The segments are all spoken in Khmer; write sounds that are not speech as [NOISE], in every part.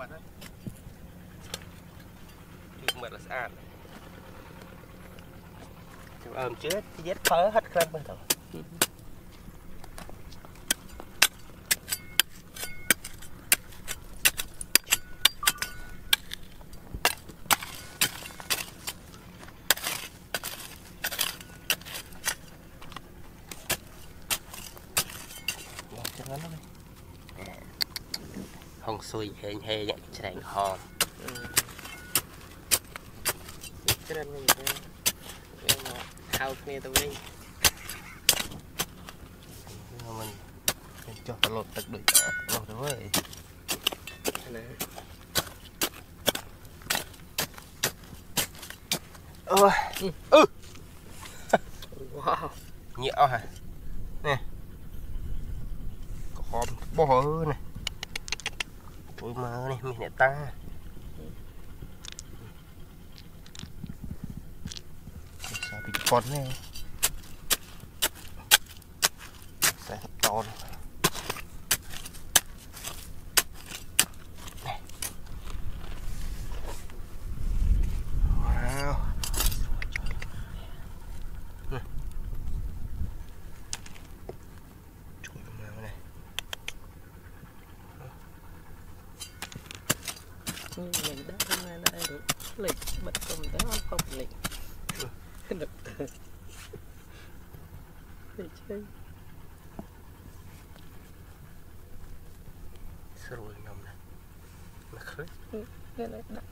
បាត់ហើយគឺមើលស្អាតចាំអើមជឿទៀតប្រើហិតក្រាំមើលទៅ ចឹងហ្នឹងហុង ស៊ុយហេងហេងច្រែងហមច្រិនវិញទៅវាមកហៅគ្នាទៅវិញមិនចុះទៅលុតទឹកដូចនោះទៅហើយណាអូវ៉ាវញាក់អស់ហើយ Yeah.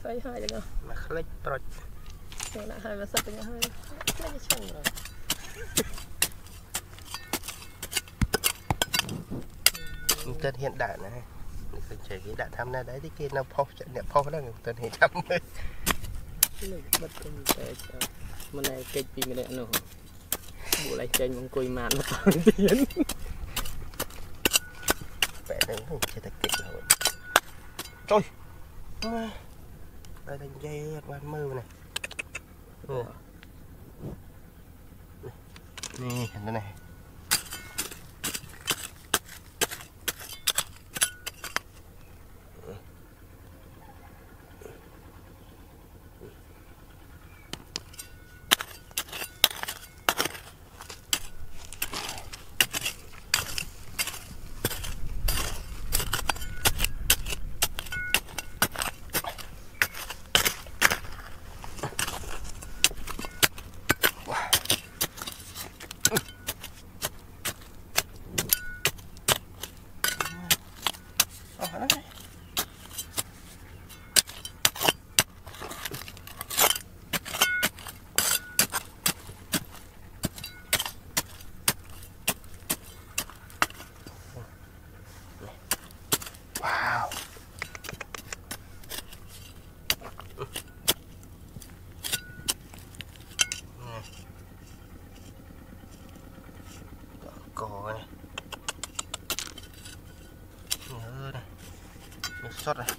អីហើយចឹងមកខ្លេចប្រុចហ្នឹងដាក់ហើយមកសឹកចឹងហើយផ្លេចឆ្ងាញ់ rồi មិនទៅហ៊ានដាក់ណានេះឃើញចេះគេដាក់ថាំណាដែរទីគេនៅផុសអ្នកផុសហ្នឹងមិនទៅហ៊ានចាំមើលនេះបិទកុំតែចាំមិនឯកិច្ចពីម្នាក់នោះពួកឯងចេញមកអង្គុយម៉ានមកទៀតបែបហ្នឹងចេះតែគេចរហូតចុយ ได้ทั้งแยกวานมือนะนี่นี่เห็นไหม zorra.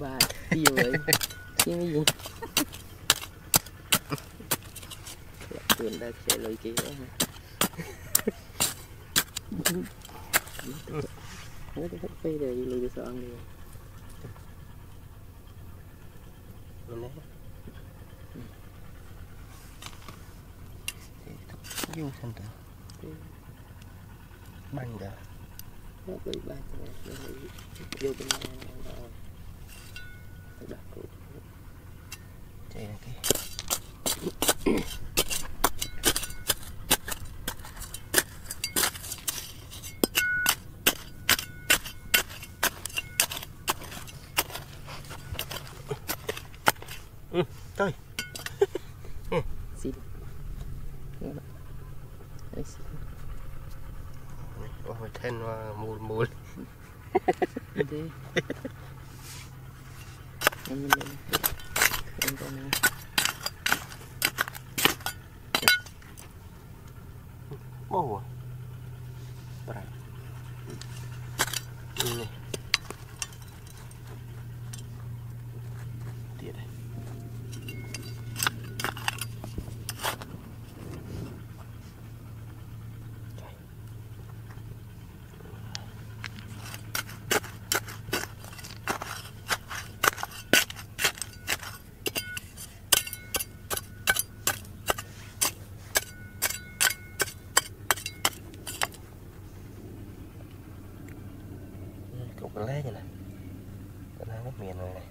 bà ví dụ vậy? Chứ cái gì? Lập tường đây sẽ lôi kia đó Nó cái hết phê rồi lùi được sợ ăn được Mình lấy Vô thành tựu Banh cả Nó bị banh Vô bên này lé vậy nè lá mất miền rồi này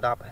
10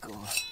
cool.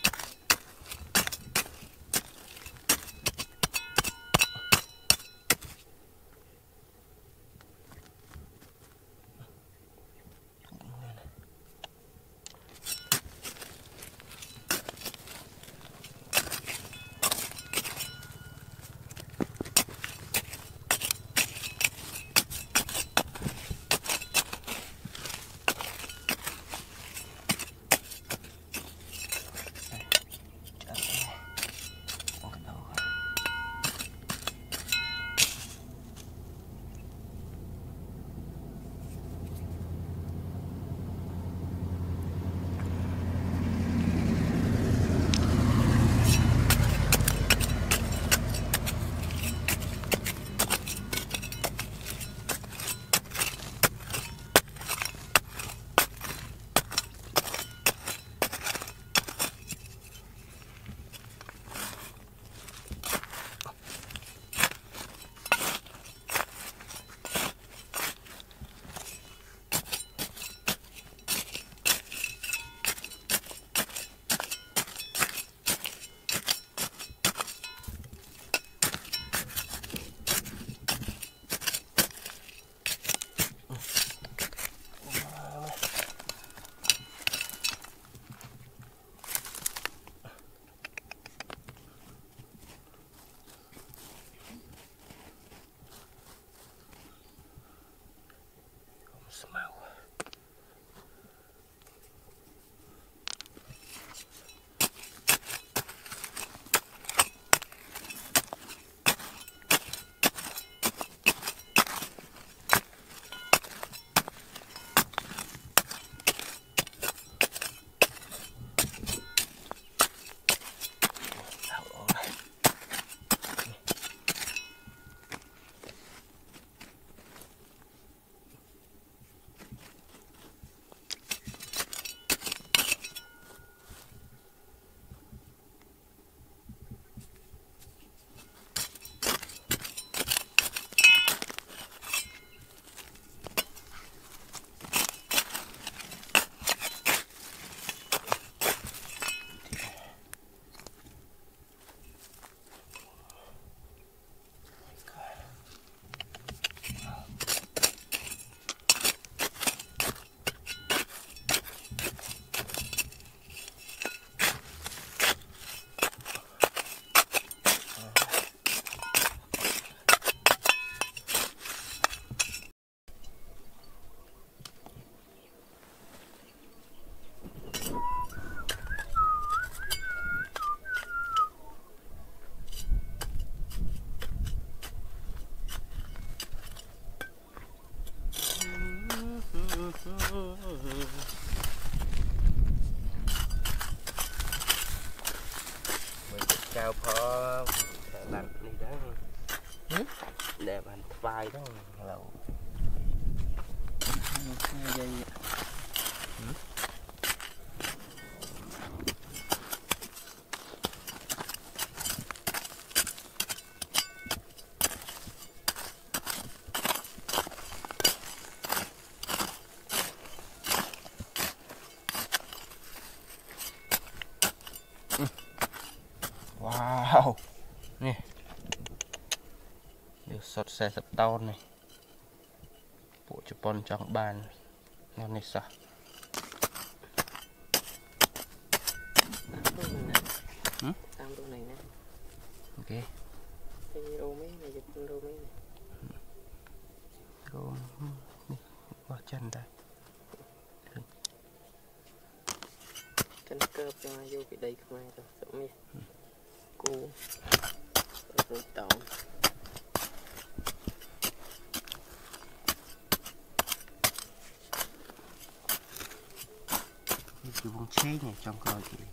ายทั้ง 40តោននេះពួកជប៉ុនចង់បាននៅនេះសោះ តាមរូបនេះណា អូខេ ទៅរូបនេះណាយករូបនេះ រួមនេះបោះចិនដែរ កិនកើបចឹងយកពីដីខ្មែរទៅសុំនេះគូរួចតោ នេះជាវងឆេងនេះចុងក្រោយគេ ដែរ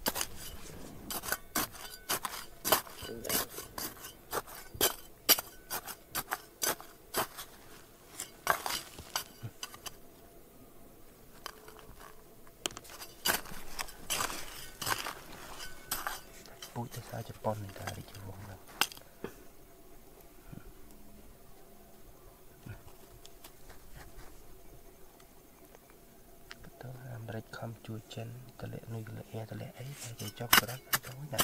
ពូជទៅសារជប៉ុននេះដែរជាវងហ្នឹងបន្ត អាមេរិកខំជួយចិនតលាក់នុយក្លេអ៊ែរតលាក់អីតែគេចុះក្រាស់ទៅណា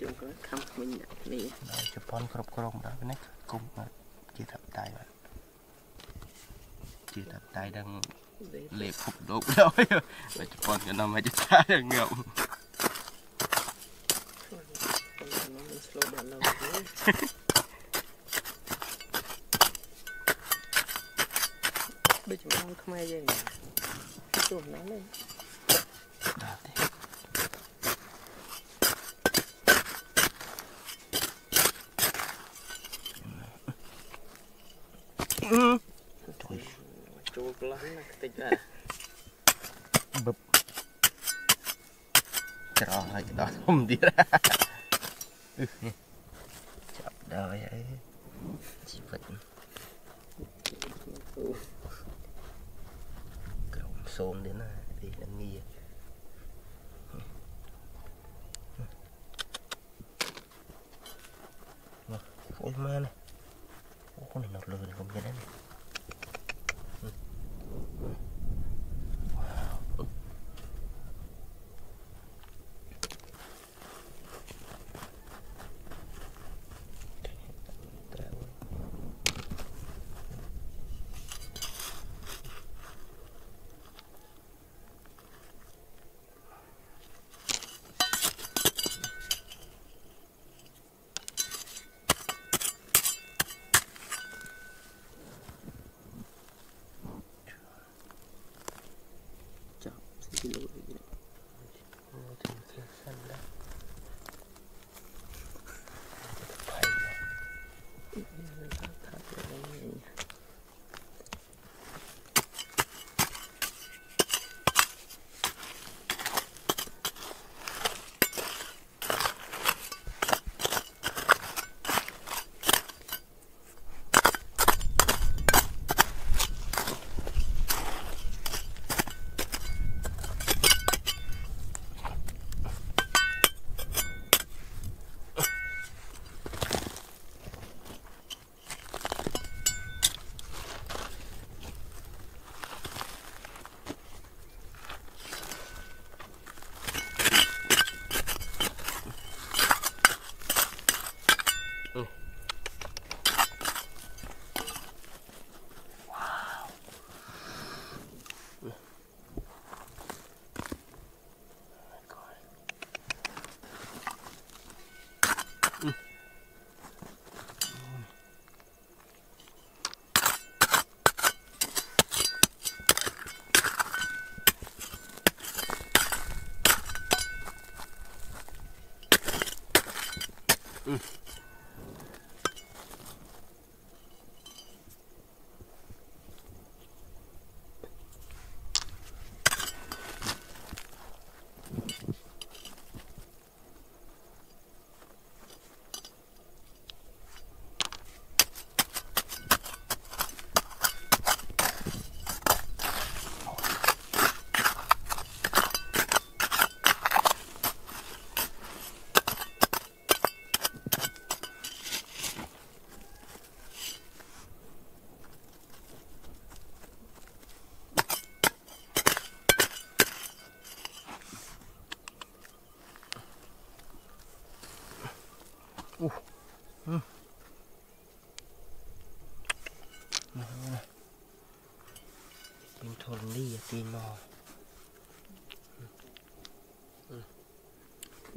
ជុំគាត់ខំខ្មិញដាក់នេះដល់ជប៉ុនគ្រប់គ្រងដល់នេះគុំមកជាថាបតៃបាទជាថាបតៃដឹងដេលេខភពលោកដល់តែជប៉ុនក៏នាំមកជាថាងាប់ខ្ញុំមិន slow down 삭마해야겠네 또 나네 Mm. Cukup pelan nak ketika. Bep. Cerah lagi dah, om ra, Uh,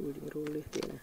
Guling rulih ya.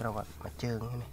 ត្រូវអត់មកជើងនេះ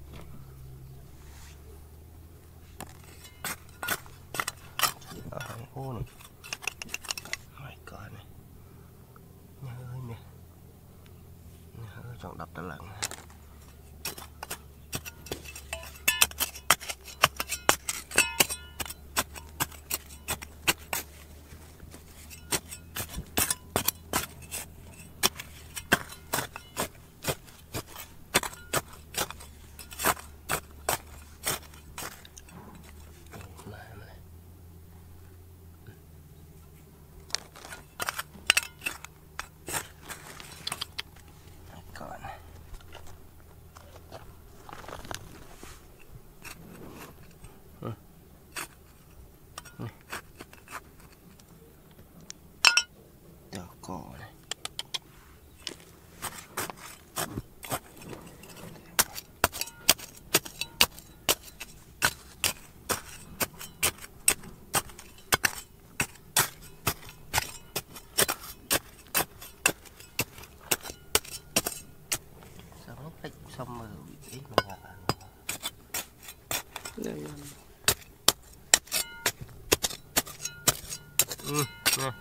xong rồi ít mà ngọt à ừ, nè.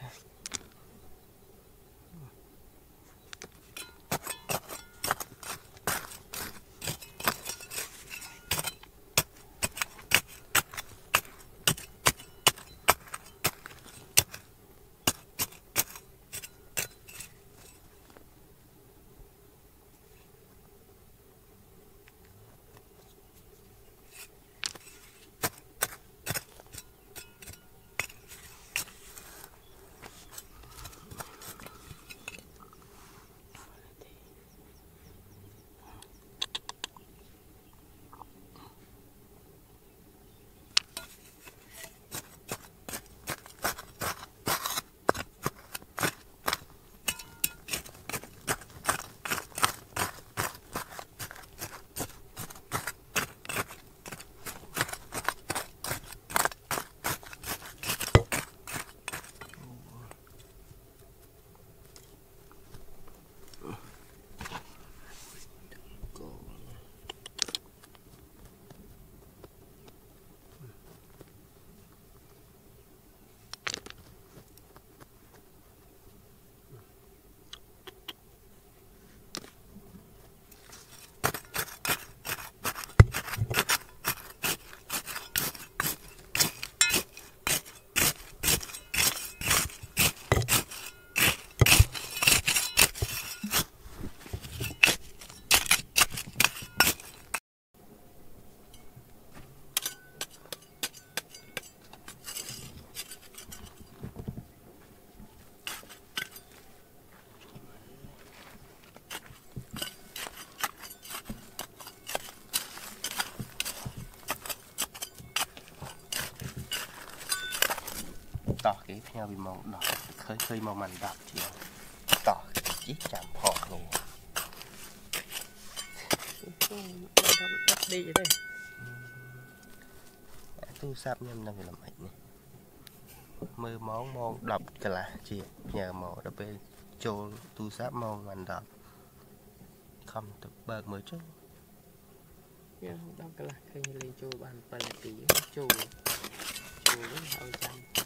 Okay. ពីម៉ោង10ឃើញឃើញមកមិន10ជាងតោះជីចាំផកនេះដេកទេទូរស័ព្ទខ្ញុំនឹងវាល្មិចនេះមើលម៉ោងម៉ោង10កន្លះជាផ្ញើមកដល់ពេលចូលទូរស័ព្ទម៉ោងមិន10ខំទៅបើកមើលចុះយើងដល់កន្លះឃើញលេងចូលបាន7នាទីចូលចូលវិញឲ្យចាំ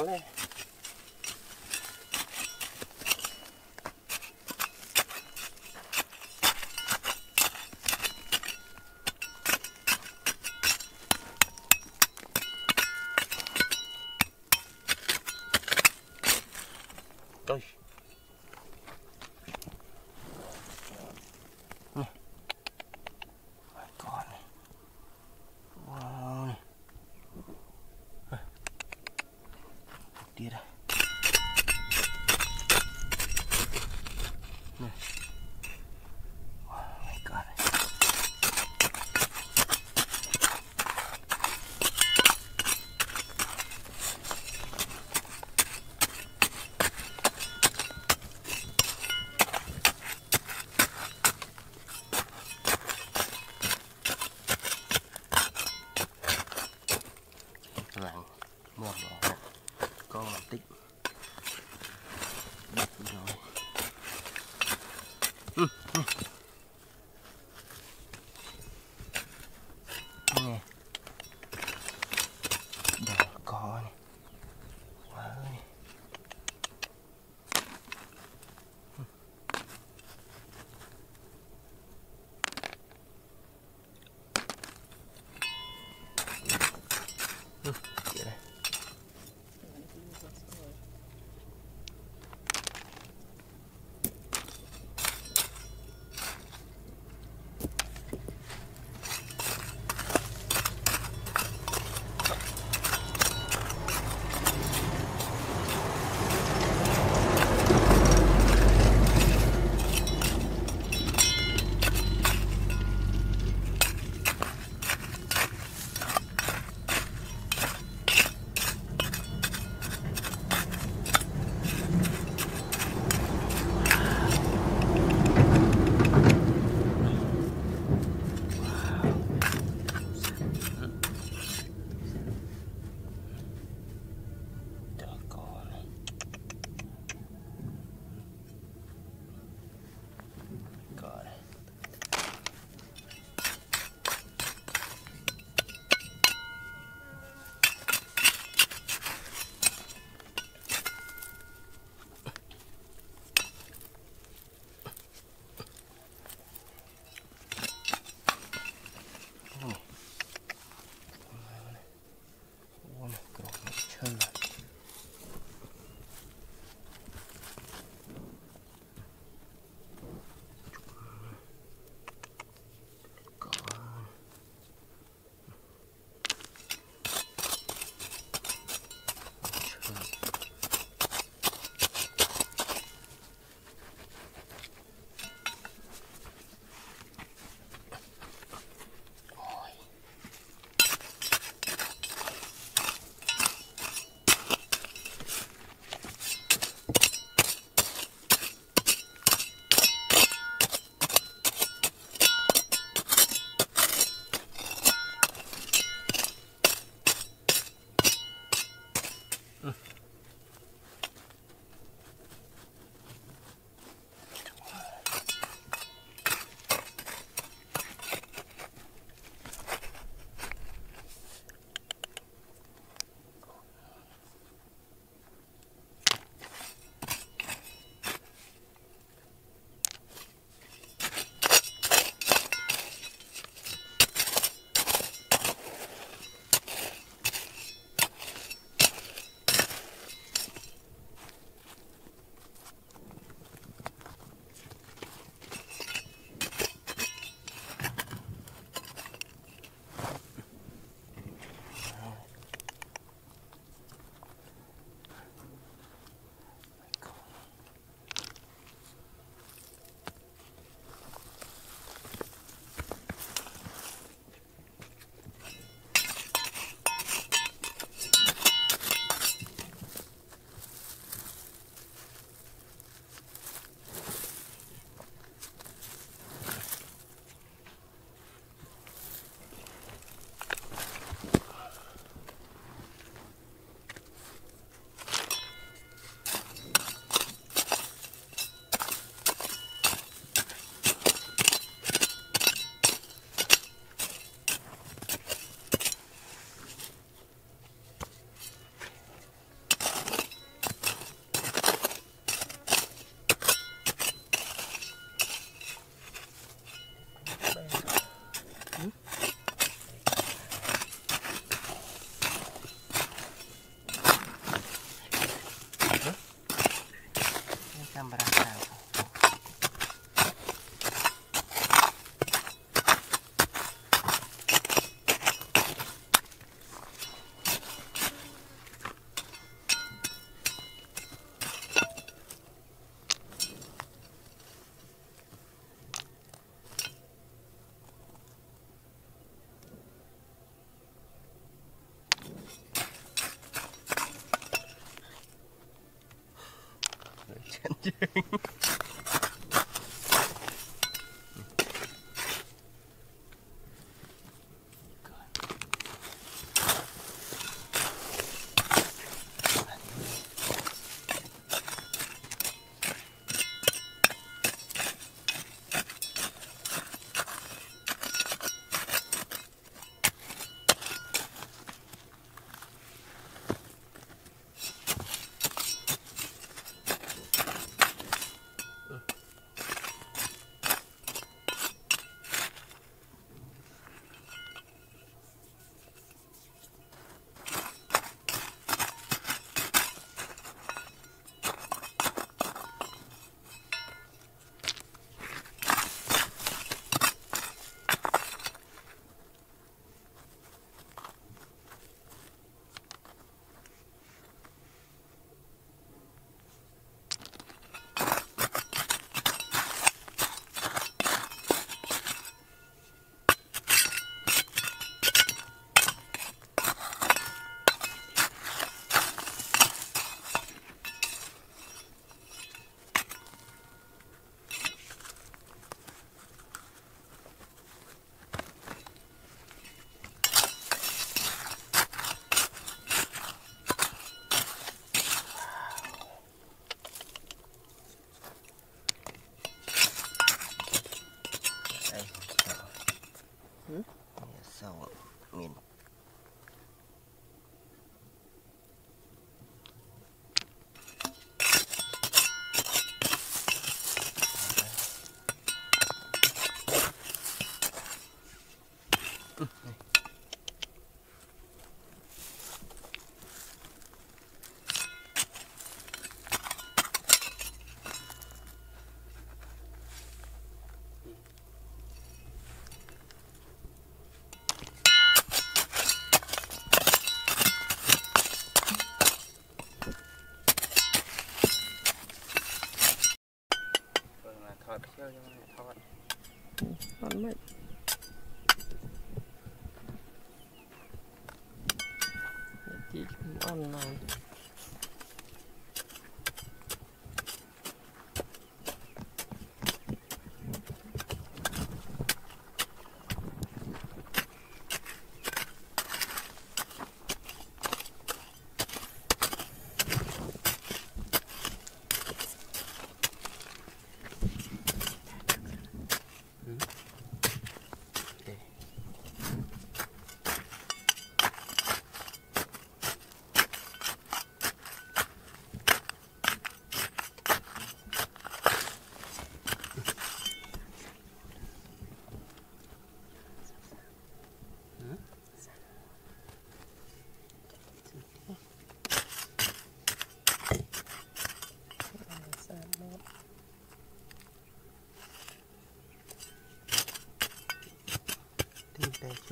vale. Okay. wearing. [LAUGHS]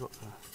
not there.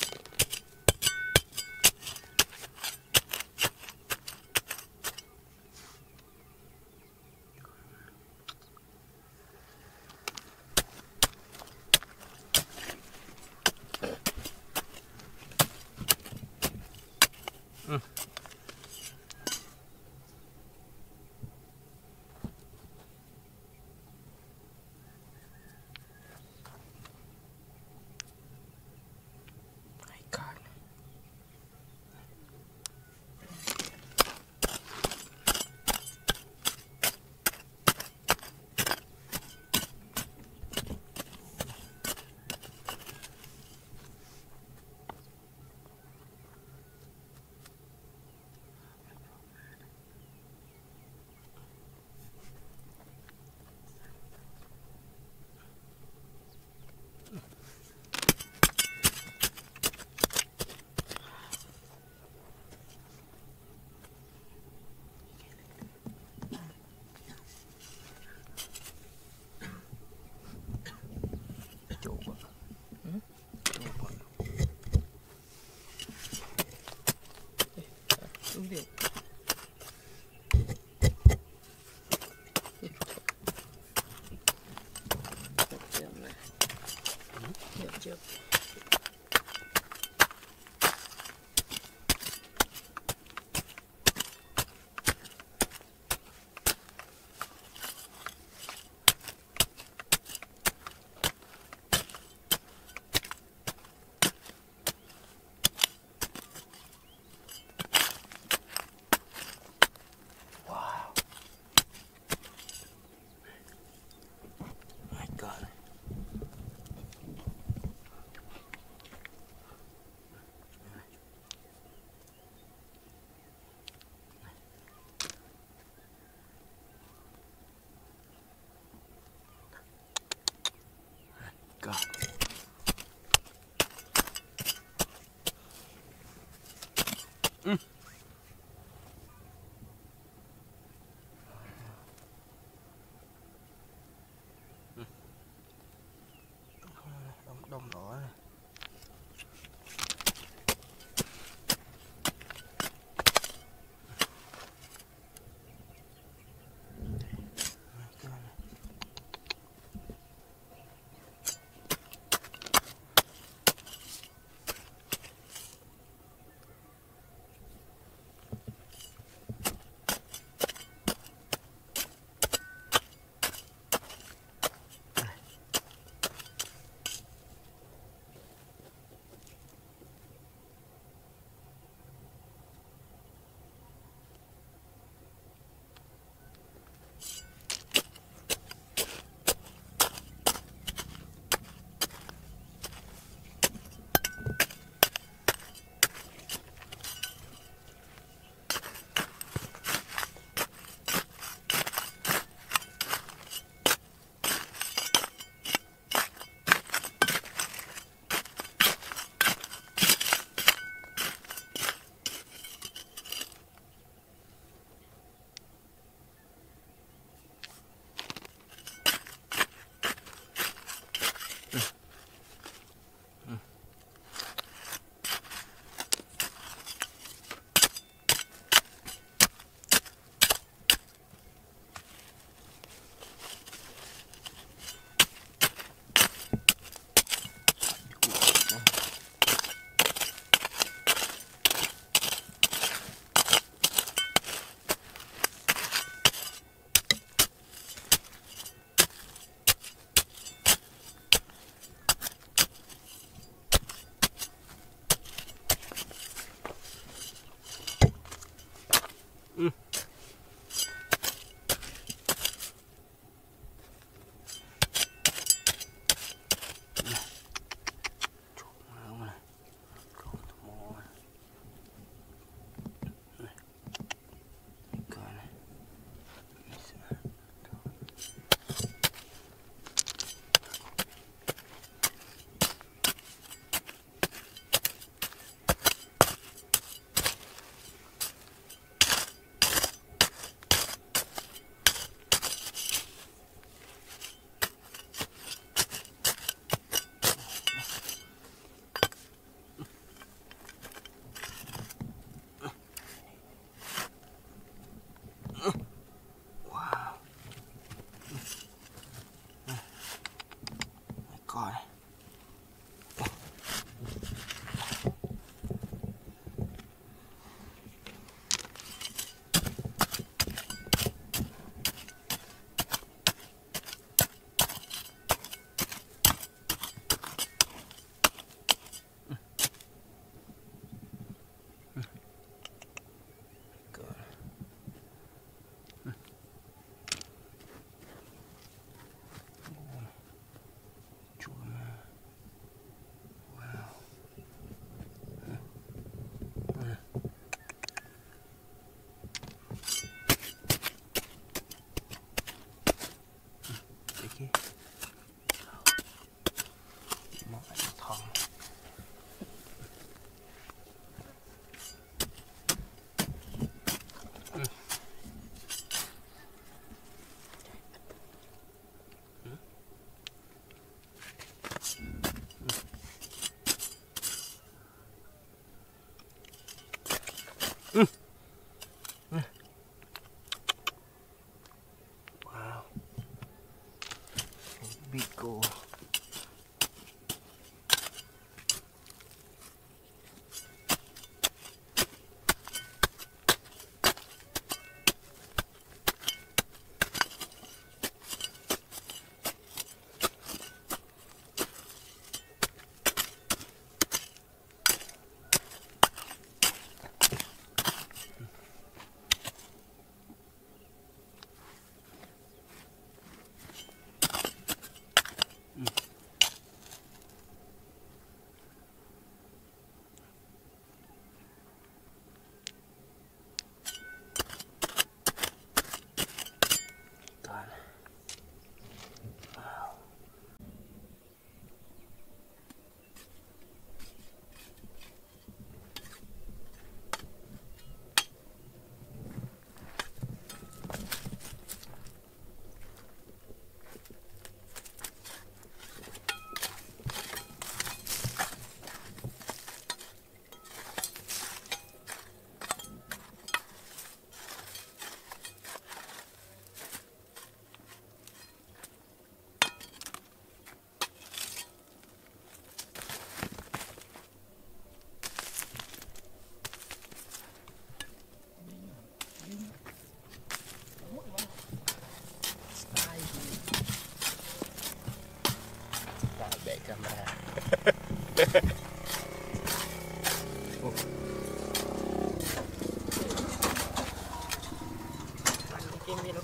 않을까?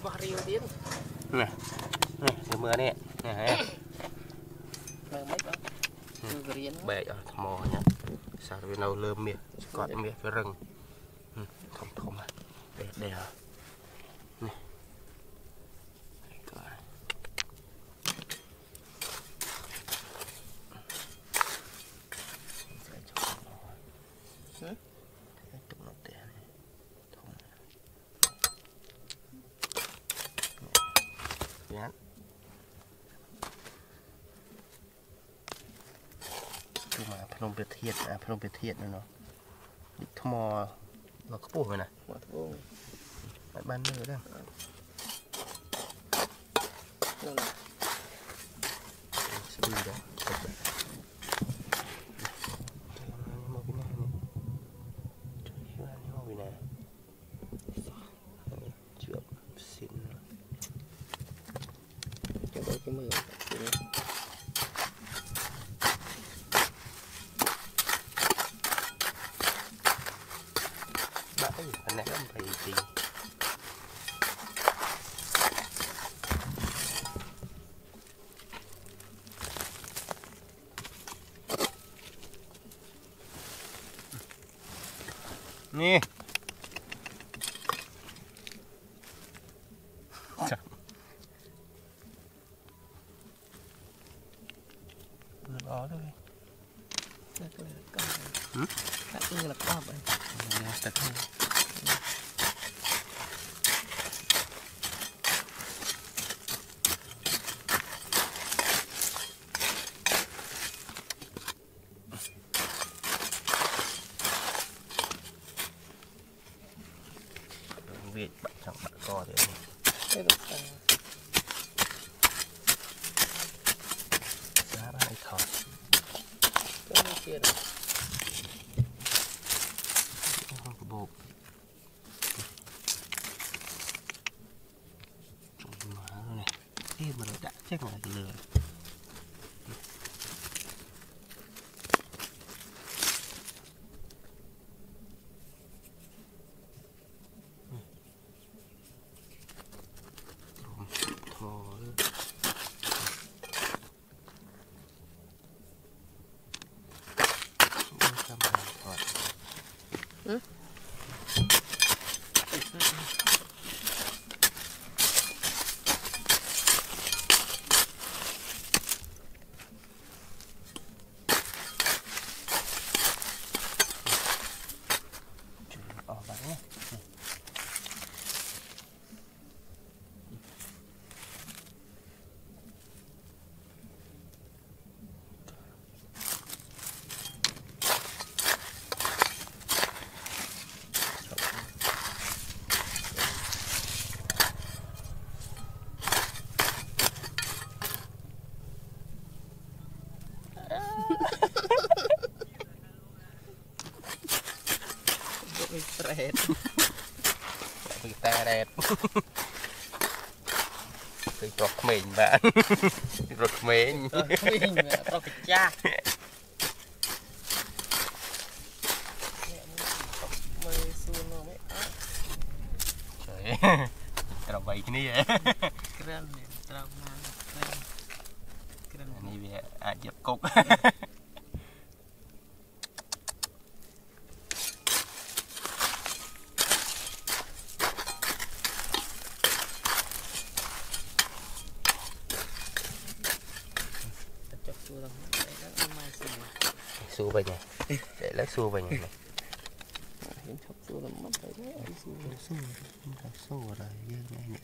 របស់រាវទៀតនេះនេះមើលមើលនេះនេះហ៎មើលមិនបងគឺរៀនបែកអស់ថ្មហ្នឹងសារវានៅលើមាសស្កត់មាសវារឹង ធាតអាភ្នំព្រះធាតនោះនោះនេះថ្មមកខ្ពស់មែនណាថ្មត្បូងអាចបានមើលដែរនោះណាស្ប៊ីដែរមើល นี่ ឃើញប្រុសក្មេងបាទរត់ក្មេងប្រុសកាចាស់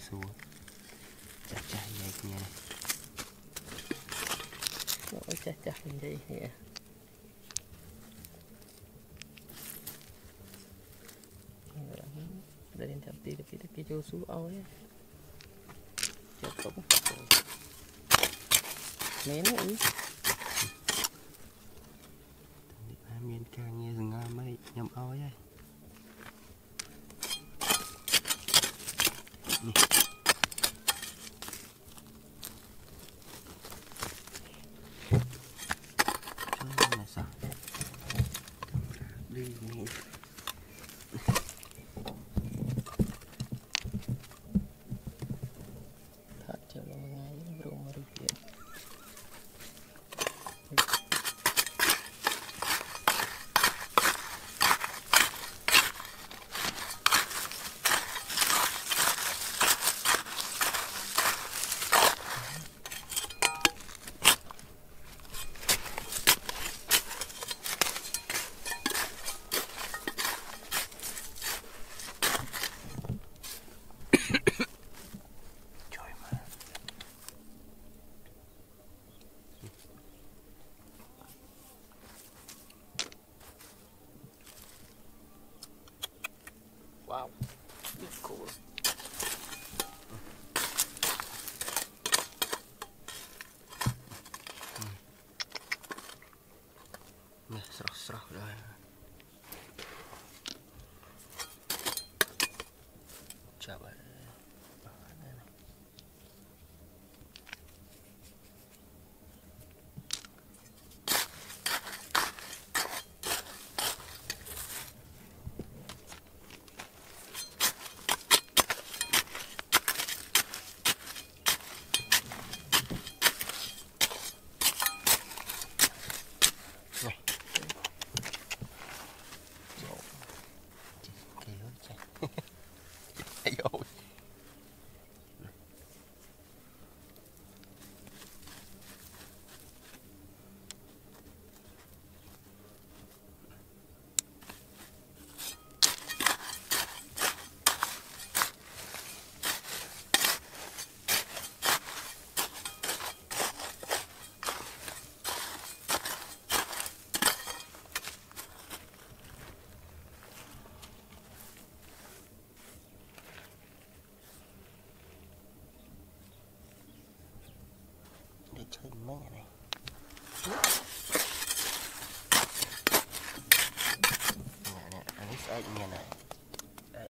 xuống cacah jahitnya oh cacah jahitnya chà dari tapi tapi jauh su awal ya. Jatuh. Nah, ini. between money.